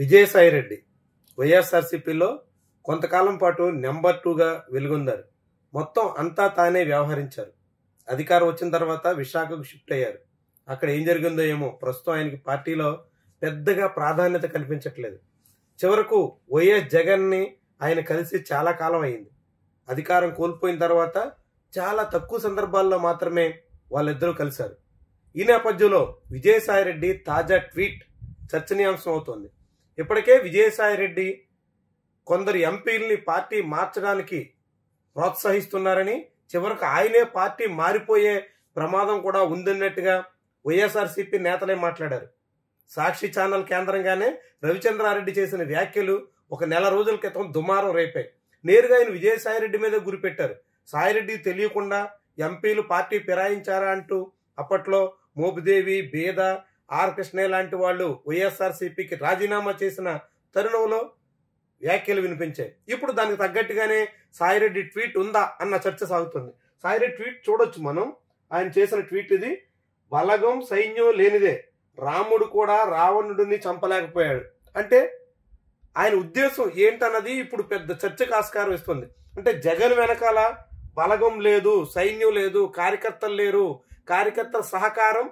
విజయసాయి రెడ్డి వైఎస్ఆర్సీపీలో కొంతకాలం పాటు నెంబర్ టూగా వెలుగొందారు. మొత్తం అంతా తానే వ్యవహరించారు. అధికారం వచ్చిన తర్వాత విశాఖకు షిఫ్ట్ అయ్యారు. అక్కడ ఏం జరిగిందో ఏమో ప్రస్తుతం ఆయనకి పార్టీలో పెద్దగా ప్రాధాన్యత కనిపించట్లేదు చివరకు వైఎస్ జగన్ని ఆయన కలిసి చాలా కాలం అయింది. అధికారం కోల్పోయిన తర్వాత చాలా తక్కువ సందర్భాల్లో మాత్రమే వాళ్ళిద్దరూ కలిశారు. ఈ నేపథ్యంలో విజయసాయి రెడ్డి తాజా ట్వీట్ చర్చనీయాంశం అవుతోంది. ఇప్పటికే విజయసాయి రెడ్డి కొందరు ఎంపీల్ని పార్టీ మార్చడానికి ప్రోత్సహిస్తున్నారని చివరకు ఆయనే పార్టీ మారిపోయే ప్రమాదం కూడా ఉందన్నట్టుగా వైఎస్ఆర్సీపీ నేతలే మాట్లాడారు. సాక్షి ఛానల్ కేంద్రంగానే రవిచంద్రారెడ్డి చేసిన వ్యాఖ్యలు ఒక నెల రోజుల క్రితం దుమారం రేపాయి. నేరుగా ఆయన విజయసాయిరెడ్డి మీద గురిపెట్టారు. సాయిరెడ్డి తెలియకుండా ఎంపీలు పార్టీ ఫిరాయించారా అంటూ అప్పట్లో మోపిదేవి బేద ఆర్ కృష్ణయ్య లాంటి వాళ్ళు వైఎస్ఆర్సీపీకి రాజీనామా చేసిన తరుణంలో వ్యాఖ్యలు వినిపించాయి. ఇప్పుడు దానికి తగ్గట్టుగానే సాయిరెడ్డి ట్వీట్ ఉందా అన్న చర్చ సాగుతుంది. సాయిరెడ్డి ట్వీట్ చూడొచ్చు మనం. ఆయన చేసిన ట్వీట్ ఇది బలగం సైన్యం లేనిదే రాముడు కూడా రావణుడిని చంపలేకపోయాడు. అంటే ఆయన ఉద్దేశం ఏంటన్నది ఇప్పుడు పెద్ద చర్చకు ఆస్కారం ఇస్తుంది. అంటే జగన్ వెనకాల బలగం లేదు సైన్యం లేదు కార్యకర్తలు లేరు. కార్యకర్తల సహకారం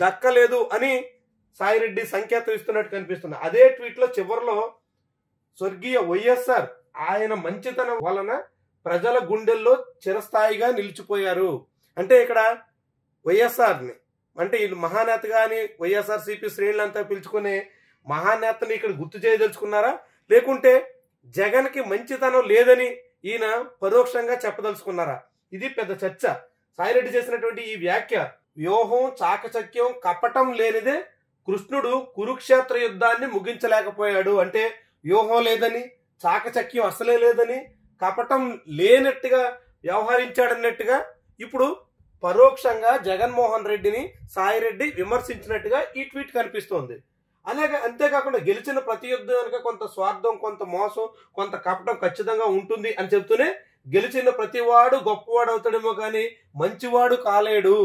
దక్కలేదు అని సాయిరెడ్డి సంకేతం ఇస్తున్నట్టు కనిపిస్తుంది. అదే ట్వీట్లో చివరిలో స్వర్గీయ వైఎస్ఆర్ ఆయన మంచితనం వలన ప్రజల గుండెల్లో చిరస్థాయిగా నిలిచిపోయారు. అంటే ఇక్కడ వైఎస్ఆర్ని అంటే ఈ మహానేతగా అని వైఎస్ఆర్ సిపి శ్రేణులంతా పిలుచుకునే మహానేతని ఇక్కడ గుర్తు చేయదలుచుకున్నారా? లేకుంటే జగన్కి మంచితనం లేదని ఈయన పరోక్షంగా చెప్పదలుచుకున్నారా? ఇది పెద్ద చర్చ. సాయిరెడ్డి చేసినటువంటి ఈ వ్యాఖ్య వ్యూహం చాకచక్యం కపటం లేనిదే కృష్ణుడు కురుక్షేత్ర యుద్ధాన్ని ముగించలేకపోయాడు. అంటే వ్యూహం లేదని చాకచక్యం అసలే లేదని కపటం లేనట్టుగా వ్యవహరించాడన్నట్టుగా ఇప్పుడు పరోక్షంగా జగన్మోహన్ రెడ్డిని సాయిరెడ్డి విమర్శించినట్టుగా ఈ ట్వీట్ కనిపిస్తోంది. అలాగే అంతేకాకుండా గెలిచిన ప్రతి యుద్ధం కనుక కొంత స్వార్థం కొంత మోసం కొంత కపటం ఖచ్చితంగా ఉంటుంది అని చెప్తూనే గెలిచిన ప్రతివాడు గొప్పవాడు అవుతాడేమో కానీ మంచివాడు కాలేడు.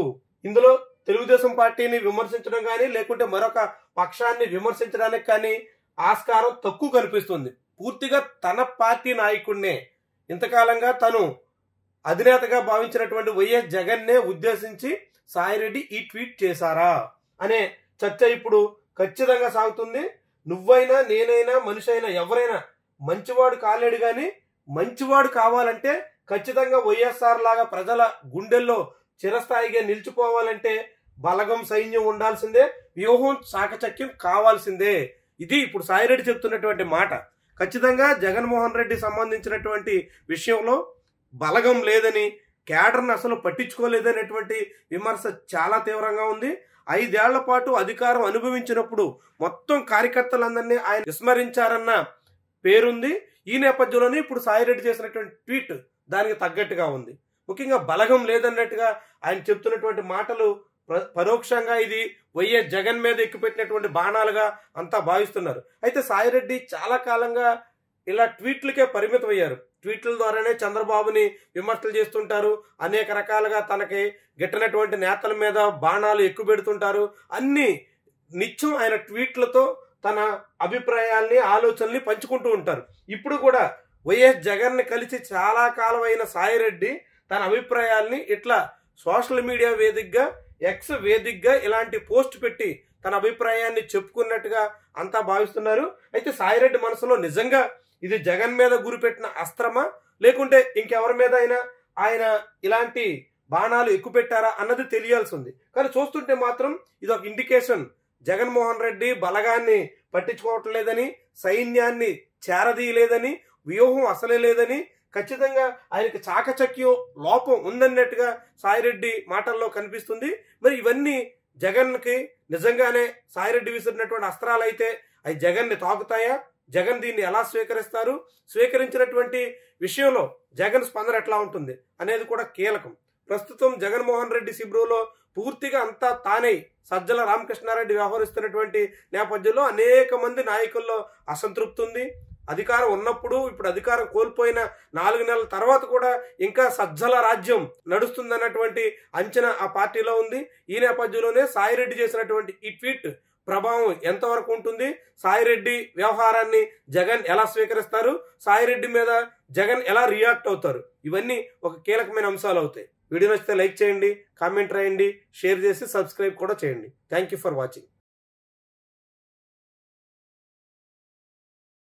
ఇందులో తెలుగుదేశం పార్టీని విమర్శించడం కానీ లేకుంటే మరొక పక్షాన్ని విమర్శించడానికి కానీ ఆస్కారం తక్కువ కనిపిస్తుంది. పూర్తిగా తన పార్టీ నాయకుడినే ఇంతకాలంగా తను అధినేతగా భావించినటువంటి వైఎస్ జగన్నే ఉద్దేశించి సాయిరెడ్డి ఈ ట్వీట్ చేశారా? అనే చర్చ ఇప్పుడు ఖచ్చితంగా సాగుతుంది. నువ్వైనా నేనైనా మనిషి అయినా ఎవరైనా మంచివాడు కాలేడు కానీ మంచివాడు కావాలంటే ఖచ్చితంగా వైఎస్ఆర్ లాగా ప్రజల గుండెల్లో చిరస్థాయిగా నిలిచిపోవాలంటే బలగం సైన్యం ఉండాల్సిందే వ్యూహం సాకచక్యం కావాల్సిందే. ఇది ఇప్పుడు సాయిరెడ్డి చెప్తున్నటువంటి మాట. ఖచ్చితంగా జగన్మోహన్ రెడ్డి సంబంధించినటువంటి విషయంలో బలగం లేదని కేడర్ను అసలు పట్టించుకోలేదనేటువంటి విమర్శ చాలా తీవ్రంగా ఉంది. ఐదేళ్ళ పాటు అధికారం అనుభవించినప్పుడు మొత్తం కార్యకర్తలందరినీ ఆయన విస్మరించారన్న పేరుంది. ఈ నేపథ్యంలోనే ఇప్పుడు సాయిరెడ్డి చేసినటువంటి ట్వీట్ దానికి తగ్గట్టుగా ఉంది. ముఖ్యంగా బలగం లేదన్నట్టుగా ఆయన చెప్తున్నటువంటి మాటలు పరోక్షంగా ఇది వైఎస్ జగన్ మీద ఎక్కుపెట్టినటువంటి బాణాలుగా అంతా భావిస్తున్నారు. అయితే సాయిరెడ్డి చాలా కాలంగా ఇలా ట్వీట్లకే పరిమితం అయ్యారు ట్వీట్ల ద్వారానే చంద్రబాబుని విమర్శలు చేస్తుంటారు. అనేక రకాలుగా తనకి గిట్టనటువంటి నేతల మీద బాణాలు ఎక్కువ పెడుతుంటారు అన్ని నిత్యం ఆయన ట్వీట్లతో తన అభిప్రాయాల్ని ఆలోచనల్ని పంచుకుంటూ ఉంటారు. ఇప్పుడు కూడా వైఎస్ జగన్ని కలిసి చాలా కాలం అయిన సాయిరెడ్డి తన అభిప్రాయాల్ని ఇట్లా సోషల్ మీడియా వేదికగా ఎక్స్ వేదికగా ఇలాంటి పోస్ట్ పెట్టి తన అభిప్రాయాన్ని చెప్పుకున్నట్టుగా అంతా భావిస్తున్నారు. అయితే సాయిరెడ్డి మనసులో నిజంగా ఇది జగన్ మీద గురిపెట్టిన అస్త్రమా? లేకుంటే ఇంకెవరి మీద అయినా ఆయన ఇలాంటి బాణాలు ఎక్కువ పెట్టారా అన్నది తెలియాల్సి ఉంది కానీ చూస్తుంటే మాత్రం ఇది ఒక ఇండికేషన్ జగన్మోహన్ రెడ్డి బలగాన్ని పట్టించుకోవటం లేదని సైన్యాన్ని చేరదీయలేదని వ్యూహం అసలే లేదని ఖచ్చితంగా ఆయనకి చాకచక్యం లోపం ఉందన్నట్టుగా సాయిరెడ్డి మాటల్లో కనిపిస్తుంది. మరి ఇవన్నీ జగన్కి నిజంగానే సాయిరెడ్డి విసిరినటువంటి అస్త్రాలు అయితే అవి జగన్ని తాకుతాయా? జగన్ దీన్ని ఎలా స్వీకరిస్తారు? స్వీకరించినటువంటి విషయంలో జగన్ స్పందన ఎట్లా ఉంటుంది అనేది కూడా కీలకం. ప్రస్తుతం జగన్మోహన్ రెడ్డి శిబిరంలో పూర్తిగా అంతా తానే సజ్జల రామకృష్ణారెడ్డి వ్యవహరిస్తున్నటువంటి నేపథ్యంలో అనేక మంది నాయకుల్లో అసంతృప్తి ఉంది. అధికారం ఉన్నప్పుడు ఇప్పుడు అధికారం కోల్పోయిన నాలుగు నెలల తర్వాత కూడా ఇంకా సజ్జల రాజ్యం నడుస్తుందన్నటువంటి అంచనా ఆ పార్టీలో ఉంది. ఈ నేపథ్యంలోనే సాయిరెడ్డి చేసినటువంటి ఈ ట్వీట్ ప్రభావం ఎంతవరకు ఉంటుంది? సాయిరెడ్డి వ్యవహారాన్ని జగన్ ఎలా స్వీకరిస్తారు? సాయిరెడ్డి మీద జగన్ ఎలా రియాక్ట్ అవుతారు? ఇవన్నీ ఒక కీలకమైన అంశాలు అవుతాయి. వీడియో నచ్చితే లైక్ చేయండి కామెంట్ రాయండి షేర్ చేసి సబ్స్క్రైబ్ కూడా చేయండి. Thank you for watching.